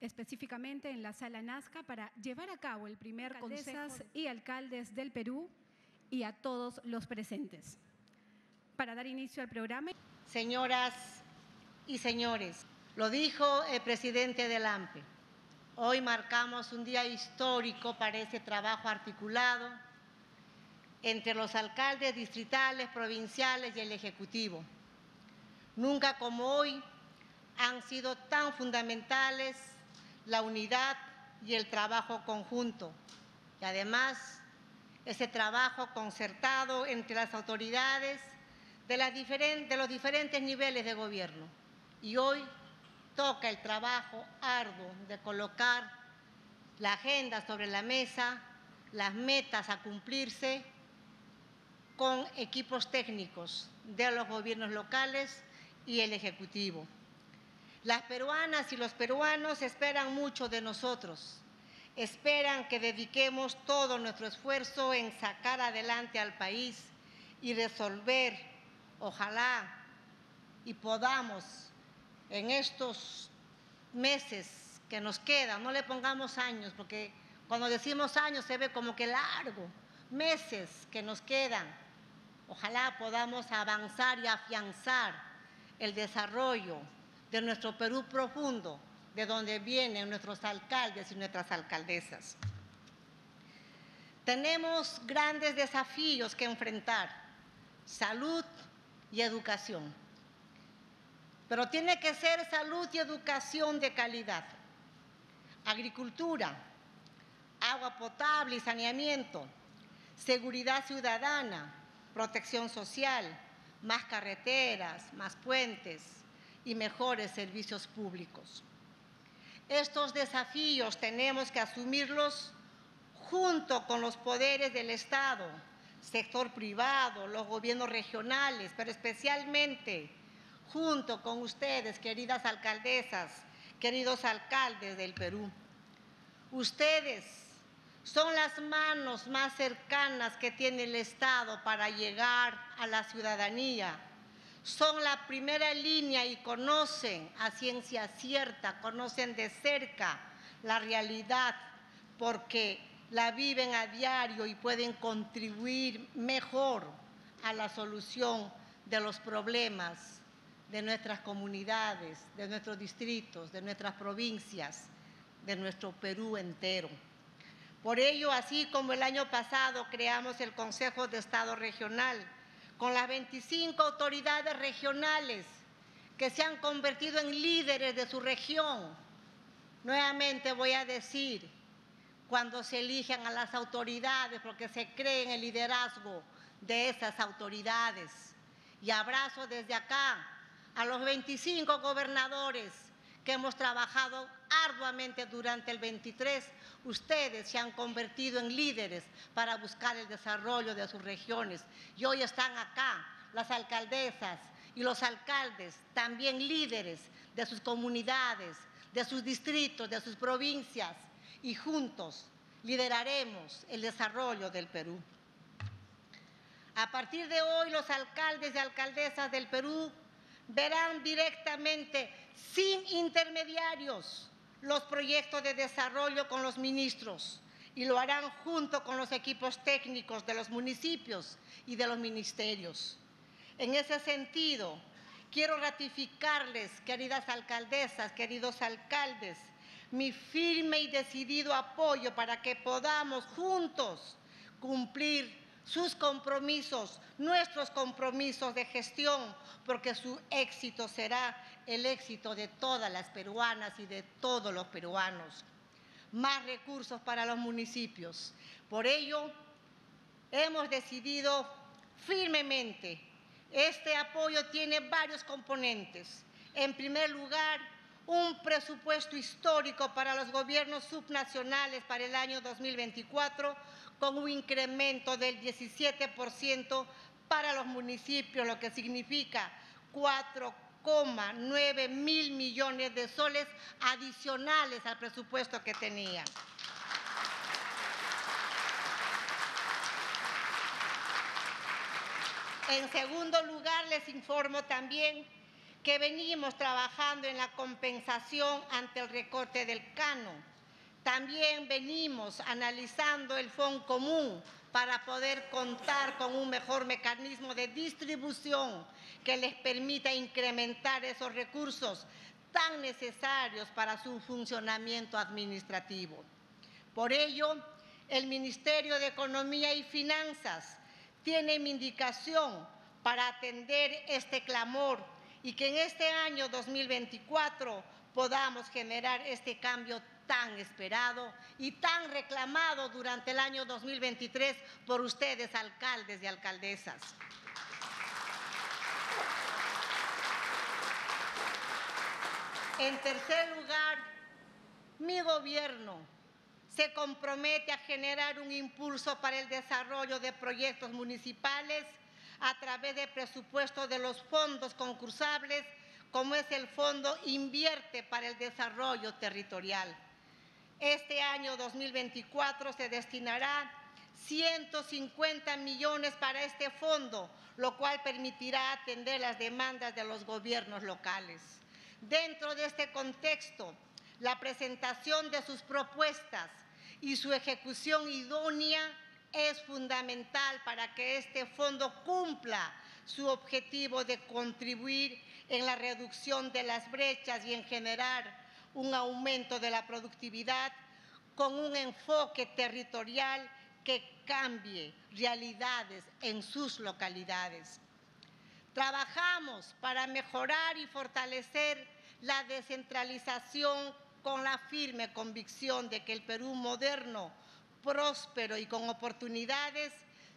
específicamente en la sala Nazca, para llevar a cabo el primer consejo y alcaldes del Perú y a todos los presentes. Para dar inicio al programa. Señoras y señores, lo dijo el presidente del AMPE. Hoy marcamos un día histórico para ese trabajo articulado entre los alcaldes distritales, provinciales y el Ejecutivo. Nunca como hoy han sido tan fundamentales la unidad y el trabajo conjunto. Y además, ese trabajo concertado entre las autoridades de, los diferentes niveles de gobierno. Y hoy toca el trabajo arduo de colocar la agenda sobre la mesa, las metas a cumplirse con equipos técnicos de los gobiernos locales y el Ejecutivo. Las peruanas y los peruanos esperan mucho de nosotros. Esperan que dediquemos todo nuestro esfuerzo en sacar adelante al país y resolver, ojalá, y podamos en estos meses que nos quedan, no le pongamos años, porque cuando decimos años se ve como que largo, meses que nos quedan, ojalá podamos avanzar y afianzar el desarrollo de nuestro Perú profundo, de donde vienen nuestros alcaldes y nuestras alcaldesas. Tenemos grandes desafíos que enfrentar, salud y educación. Pero tiene que ser salud y educación de calidad. Agricultura, agua potable y saneamiento, seguridad ciudadana, protección social, más carreteras, más puentes, y mejores servicios públicos. Estos desafíos tenemos que asumirlos junto con los poderes del Estado, sector privado, los gobiernos regionales, pero especialmente junto con ustedes, queridas alcaldesas, queridos alcaldes del Perú. Ustedes son las manos más cercanas que tiene el Estado para llegar a la ciudadanía son la primera línea y conocen a ciencia cierta, conocen de cerca la realidad porque la viven a diario y pueden contribuir mejor a la solución de los problemas de nuestras comunidades, de nuestros distritos, de nuestras provincias, de nuestro Perú entero. Por ello, así como el año pasado creamos el Consejo de Estado Regional, con las 25 autoridades regionales que se han convertido en líderes de su región. Nuevamente voy a decir, cuando se eligen a las autoridades, porque se cree en el liderazgo de esas autoridades. Y abrazo desde acá a los 25 gobernadores que hemos trabajado arduamente durante el 23, ustedes se han convertido en líderes para buscar el desarrollo de sus regiones. Y hoy están acá las alcaldesas y los alcaldes, también líderes de sus comunidades, de sus distritos, de sus provincias, y juntos lideraremos el desarrollo del Perú. A partir de hoy, los alcaldes y alcaldesas del Perú verán directamente, sin intermediarios, los proyectos de desarrollo con los ministros y lo harán junto con los equipos técnicos de los municipios y de los ministerios. En ese sentido, quiero ratificarles, queridas alcaldesas, queridos alcaldes, mi firme y decidido apoyo para que podamos juntos cumplir sus compromisos, nuestros compromisos de gestión, porque su éxito será el éxito de todas las peruanas y de todos los peruanos. Más recursos para los municipios. Por ello, hemos decidido firmemente, este apoyo tiene varios componentes. En primer lugar, un presupuesto histórico para los gobiernos subnacionales para el año 2024 con un incremento del 17% para los municipios, lo que significa 4,9 mil millones de soles adicionales al presupuesto que tenían. En segundo lugar, les informo también que venimos trabajando en la compensación ante el recorte del cano. También venimos analizando el fondo común para poder contar con un mejor mecanismo de distribución que les permita incrementar esos recursos tan necesarios para su funcionamiento administrativo. Por ello, el Ministerio de Economía y Finanzas tiene mi indicación para atender este clamor y que en este año 2024 podamos generar este cambio tan esperado y tan reclamado durante el año 2023 por ustedes, alcaldes y alcaldesas. En tercer lugar, mi gobierno se compromete a generar un impulso para el desarrollo de proyectos municipales a través de presupuestos de los fondos concursables, como es el Fondo Invierte para el Desarrollo Territorial. Este año 2024 se destinará 150 millones para este fondo, lo cual permitirá atender las demandas de los gobiernos locales. Dentro de este contexto, la presentación de sus propuestas y su ejecución idónea es fundamental para que este fondo cumpla su objetivo de contribuir en la reducción de las brechas y en generar un aumento de la productividad con un enfoque territorial que cambie realidades en sus localidades. Trabajamos para mejorar y fortalecer la descentralización con la firme convicción de que el Perú moderno, próspero y con oportunidades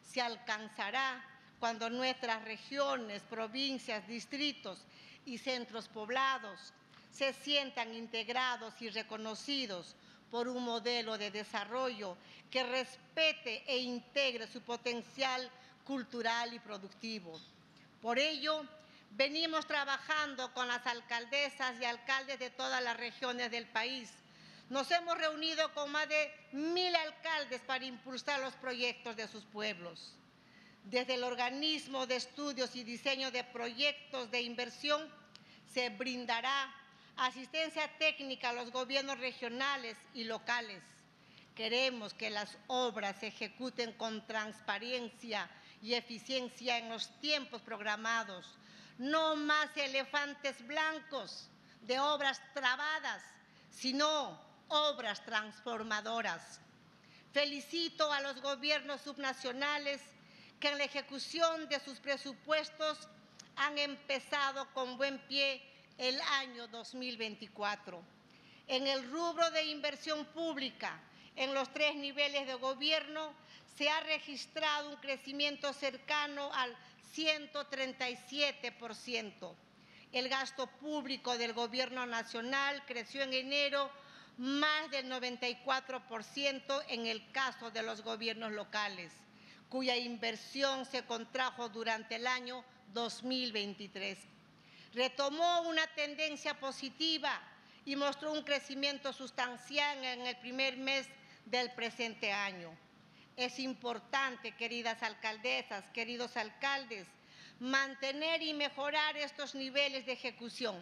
se alcanzará cuando nuestras regiones, provincias, distritos y centros poblados se sientan integrados y reconocidos por un modelo de desarrollo que respete e integre su potencial cultural y productivo. Por ello, venimos trabajando con las alcaldesas y alcaldes de todas las regiones del país. Nos hemos reunido con más de mil alcaldes para impulsar los proyectos de sus pueblos. Desde el organismo de estudios y diseño de proyectos de inversión se brindará asistencia técnica a los gobiernos regionales y locales. Queremos que las obras se ejecuten con transparencia y eficiencia en los tiempos programados. No más elefantes blancos de obras trabadas, sino obras transformadoras. Felicito a los gobiernos subnacionales que en la ejecución de sus presupuestos han empezado con buen pie el año 2024. En el rubro de inversión pública, en los tres niveles de gobierno, se ha registrado un crecimiento cercano al 137%. El gasto público del gobierno nacional creció en enero más del 94% en el caso de los gobiernos locales, cuya inversión se contrajo durante el año 2023 retomó una tendencia positiva y mostró un crecimiento sustancial en el primer mes del presente año. Es importante, queridas alcaldesas, queridos alcaldes, mantener y mejorar estos niveles de ejecución.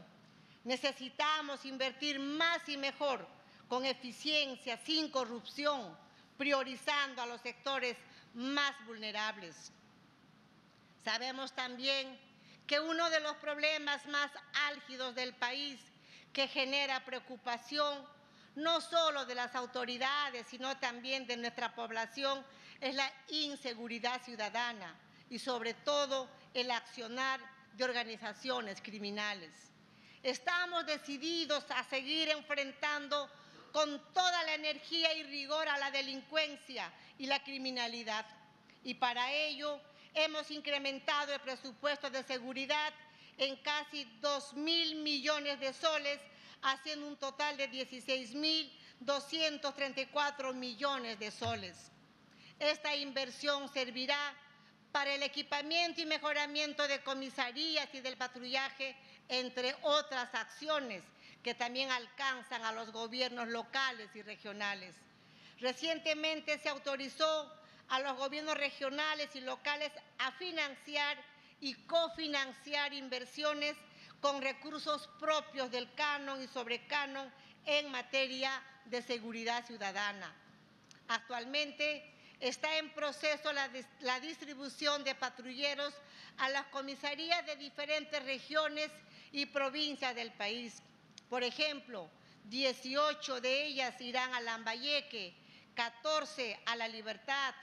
Necesitamos invertir más y mejor, con eficiencia, sin corrupción, priorizando a los sectores más vulnerables. Sabemos también que uno de los problemas más álgidos del país que genera preocupación no solo de las autoridades, sino también de nuestra población, es la inseguridad ciudadana y sobre todo el accionar de organizaciones criminales. Estamos decididos a seguir enfrentando con toda la energía y rigor a la delincuencia y la criminalidad. Y para ello hemos incrementado el presupuesto de seguridad en casi 2 mil millones de soles, haciendo un total de 16 mil 234 millones de soles. Esta inversión servirá para el equipamiento y mejoramiento de comisarías y del patrullaje, entre otras acciones que también alcanzan a los gobiernos locales y regionales. Recientemente se autorizó a los gobiernos regionales y locales a financiar y cofinanciar inversiones con recursos propios del canon y sobrecanon en materia de seguridad ciudadana. Actualmente está en proceso la, la, distribución de patrulleros a las comisarías de diferentes regiones y provincias del país. Por ejemplo, 18 de ellas irán a Lambayeque, 14 a La Libertad,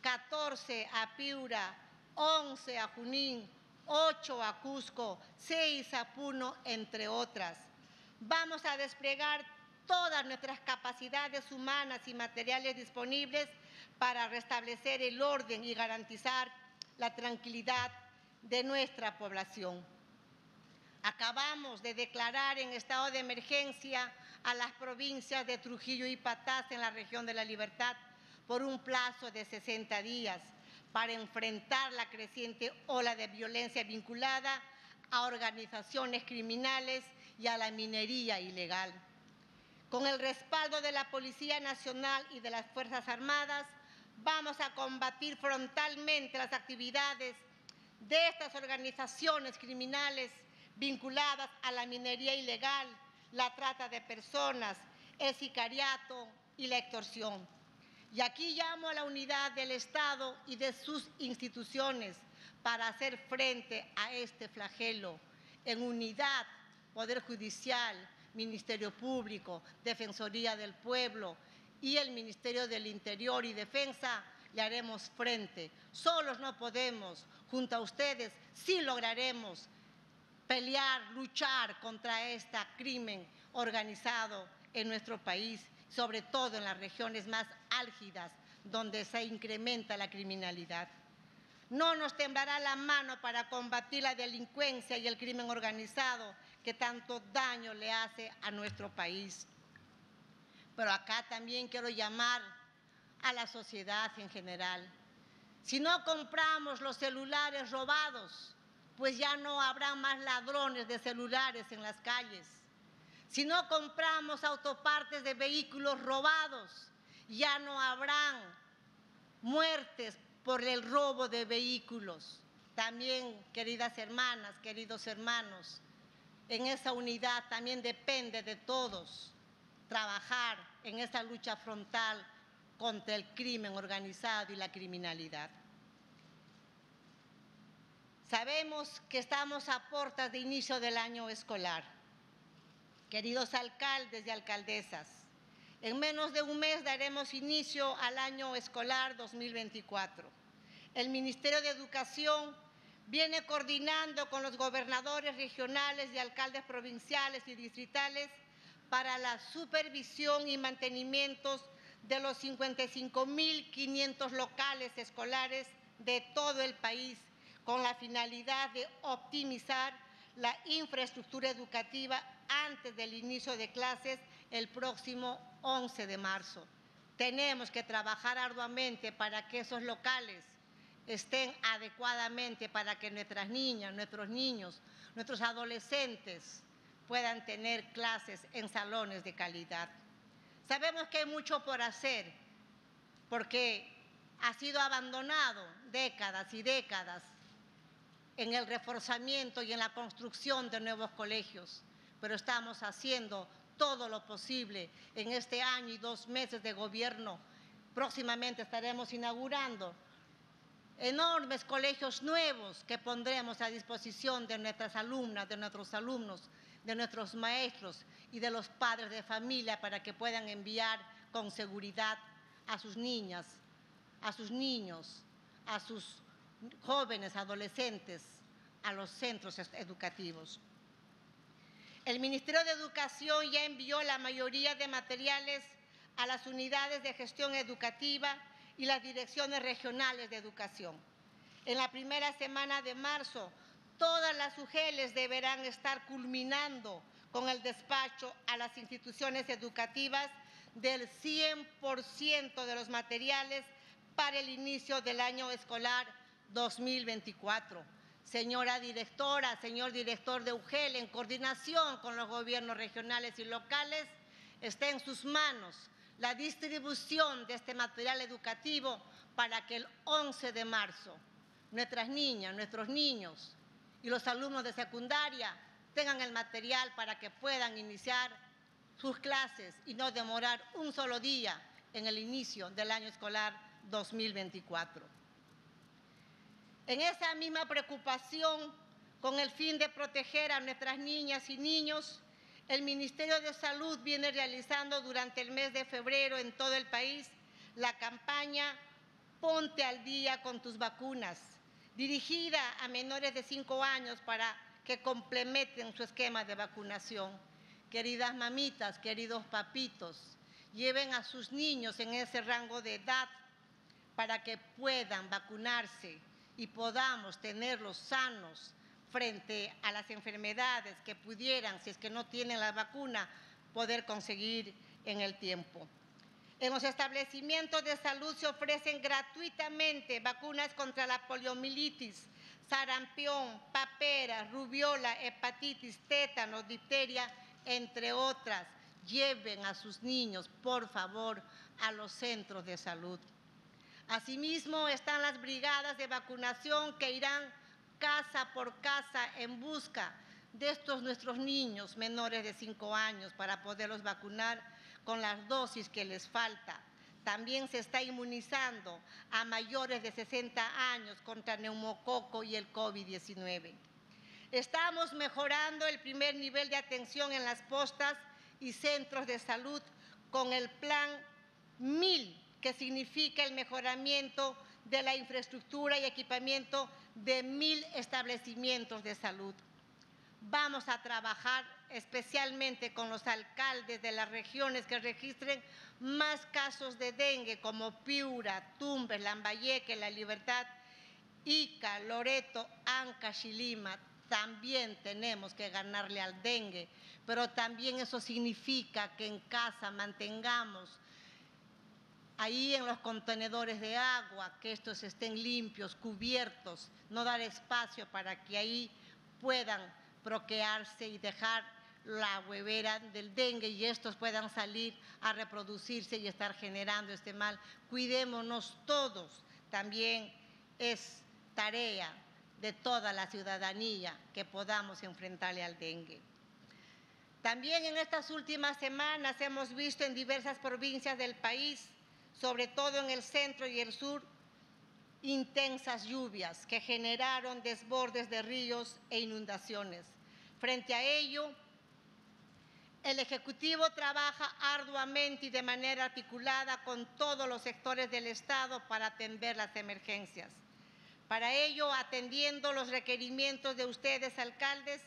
14 a Piura, 11 a Junín, 8 a Cusco, 6 a Puno, entre otras. Vamos a desplegar todas nuestras capacidades humanas y materiales disponibles para restablecer el orden y garantizar la tranquilidad de nuestra población. Acabamos de declarar en estado de emergencia a las provincias de Trujillo y Patás en la región de la Libertad por un plazo de 60 días para enfrentar la creciente ola de violencia vinculada a organizaciones criminales y a la minería ilegal. Con el respaldo de la Policía Nacional y de las Fuerzas Armadas, vamos a combatir frontalmente las actividades de estas organizaciones criminales vinculadas a la minería ilegal, la trata de personas, el sicariato y la extorsión. Y aquí llamo a la unidad del Estado y de sus instituciones para hacer frente a este flagelo en unidad, Poder Judicial, Ministerio Público, Defensoría del Pueblo y el Ministerio del Interior y Defensa, le haremos frente. Solos no podemos, junto a ustedes sí lograremos pelear, luchar contra este crimen organizado en nuestro país sobre todo en las regiones más álgidas donde se incrementa la criminalidad. No nos temblará la mano para combatir la delincuencia y el crimen organizado que tanto daño le hace a nuestro país. Pero acá también quiero llamar a la sociedad en general. Si no compramos los celulares robados, pues ya no habrá más ladrones de celulares en las calles. Si no compramos autopartes de vehículos robados, ya no habrán muertes por el robo de vehículos. También, queridas hermanas, queridos hermanos, en esa unidad también depende de todos trabajar en esa lucha frontal contra el crimen organizado y la criminalidad. Sabemos que estamos a puertas de inicio del año escolar queridos alcaldes y alcaldesas, en menos de un mes daremos inicio al año escolar 2024. El Ministerio de Educación viene coordinando con los gobernadores regionales y alcaldes provinciales y distritales para la supervisión y mantenimiento de los 55.500 locales escolares de todo el país con la finalidad de optimizar la infraestructura educativa antes del inicio de clases el próximo 11 de marzo. Tenemos que trabajar arduamente para que esos locales estén adecuadamente, para que nuestras niñas, nuestros niños, nuestros adolescentes puedan tener clases en salones de calidad. Sabemos que hay mucho por hacer porque ha sido abandonado décadas y décadas en el reforzamiento y en la construcción de nuevos colegios pero estamos haciendo todo lo posible en este año y dos meses de gobierno. Próximamente estaremos inaugurando enormes colegios nuevos que pondremos a disposición de nuestras alumnas, de nuestros alumnos, de nuestros maestros y de los padres de familia para que puedan enviar con seguridad a sus niñas, a sus niños, a sus jóvenes, adolescentes, a los centros educativos. El Ministerio de Educación ya envió la mayoría de materiales a las unidades de gestión educativa y las direcciones regionales de educación. En la primera semana de marzo, todas las UGELES deberán estar culminando con el despacho a las instituciones educativas del 100% de los materiales para el inicio del año escolar 2024 señora directora, señor director de UGEL, en coordinación con los gobiernos regionales y locales, está en sus manos la distribución de este material educativo para que el 11 de marzo nuestras niñas, nuestros niños y los alumnos de secundaria tengan el material para que puedan iniciar sus clases y no demorar un solo día en el inicio del año escolar 2024. En esa misma preocupación, con el fin de proteger a nuestras niñas y niños, el Ministerio de Salud viene realizando durante el mes de febrero en todo el país la campaña Ponte al día con tus vacunas, dirigida a menores de 5 años para que complementen su esquema de vacunación. Queridas mamitas, queridos papitos, lleven a sus niños en ese rango de edad para que puedan vacunarse y podamos tenerlos sanos frente a las enfermedades que pudieran, si es que no tienen la vacuna, poder conseguir en el tiempo. En los establecimientos de salud se ofrecen gratuitamente vacunas contra la poliomielitis, sarampión, papera, rubiola, hepatitis, tétano, difteria, entre otras. Lleven a sus niños, por favor, a los centros de salud. Asimismo, están las brigadas de vacunación que irán casa por casa en busca de estos nuestros niños menores de 5 años para poderlos vacunar con las dosis que les falta. También se está inmunizando a mayores de 60 años contra neumococo y el COVID-19. Estamos mejorando el primer nivel de atención en las postas y centros de salud con el plan 1000, que significa el mejoramiento de la infraestructura y equipamiento de mil establecimientos de salud. Vamos a trabajar especialmente con los alcaldes de las regiones que registren más casos de dengue, como Piura, Tumbes, Lambayeque, La Libertad, Ica, Loreto, Anca, Chilima. También tenemos que ganarle al dengue, pero también eso significa que en casa mantengamos ahí en los contenedores de agua, que estos estén limpios, cubiertos, no dar espacio para que ahí puedan proquearse y dejar la huevera del dengue y estos puedan salir a reproducirse y estar generando este mal. Cuidémonos todos. También es tarea de toda la ciudadanía que podamos enfrentarle al dengue. También en estas últimas semanas hemos visto en diversas provincias del país, sobre todo en el centro y el sur, intensas lluvias que generaron desbordes de ríos e inundaciones. Frente a ello, el Ejecutivo trabaja arduamente y de manera articulada con todos los sectores del Estado para atender las emergencias. Para ello, atendiendo los requerimientos de ustedes, alcaldes,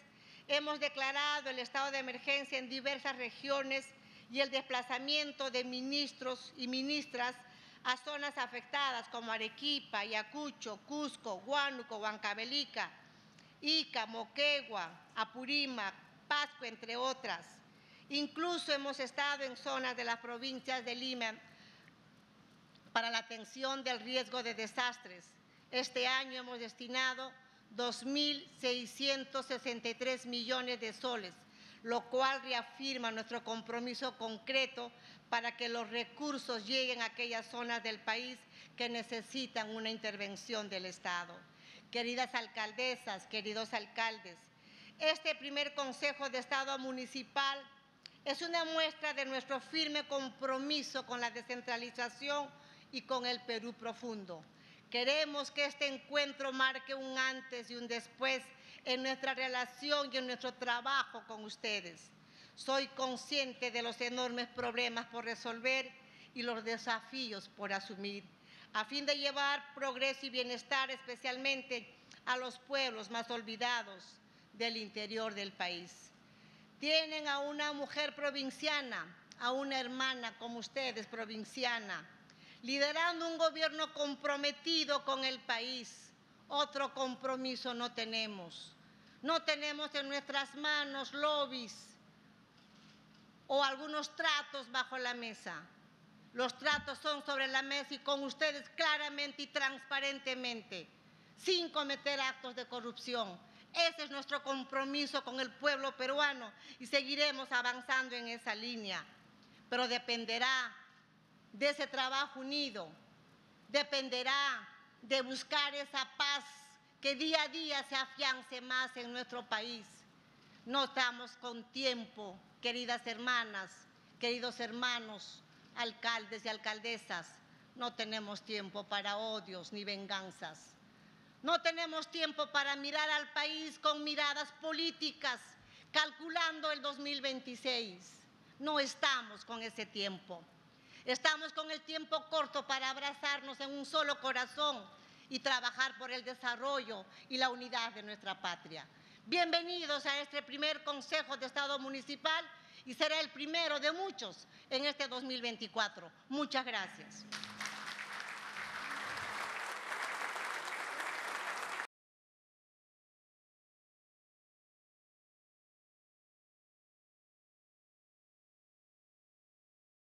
hemos declarado el estado de emergencia en diversas regiones y el desplazamiento de ministros y ministras a zonas afectadas como Arequipa, Ayacucho, Cusco, Huánuco, Huancavelica, Ica, Moquegua, Apurímac, Pasco, entre otras. Incluso hemos estado en zonas de las provincias de Lima para la atención del riesgo de desastres. Este año hemos destinado 2.663 millones de soles, lo cual reafirma nuestro compromiso concreto para que los recursos lleguen a aquellas zonas del país que necesitan una intervención del Estado. Queridas alcaldesas, queridos alcaldes, este primer Consejo de Estado Municipal es una muestra de nuestro firme compromiso con la descentralización y con el Perú profundo. Queremos que este encuentro marque un antes y un después en nuestra relación y en nuestro trabajo con ustedes. Soy consciente de los enormes problemas por resolver y los desafíos por asumir, a fin de llevar progreso y bienestar especialmente a los pueblos más olvidados del interior del país. Tienen a una mujer provinciana, a una hermana como ustedes, provinciana, liderando un gobierno comprometido con el país. Otro compromiso no tenemos. No tenemos en nuestras manos lobbies o algunos tratos bajo la mesa. Los tratos son sobre la mesa y con ustedes claramente y transparentemente, sin cometer actos de corrupción, ese es nuestro compromiso con el pueblo peruano y seguiremos avanzando en esa línea. Pero dependerá de ese trabajo unido, dependerá de buscar esa paz que día a día se afiance más en nuestro país. No estamos con tiempo, queridas hermanas, queridos hermanos, alcaldes y alcaldesas. No tenemos tiempo para odios ni venganzas. No tenemos tiempo para mirar al país con miradas políticas, calculando el 2026. No estamos con ese tiempo. Estamos con el tiempo corto para abrazarnos en un solo corazón y trabajar por el desarrollo y la unidad de nuestra patria. Bienvenidos a este primer Consejo de Estado Municipal y será el primero de muchos en este 2024. Muchas gracias.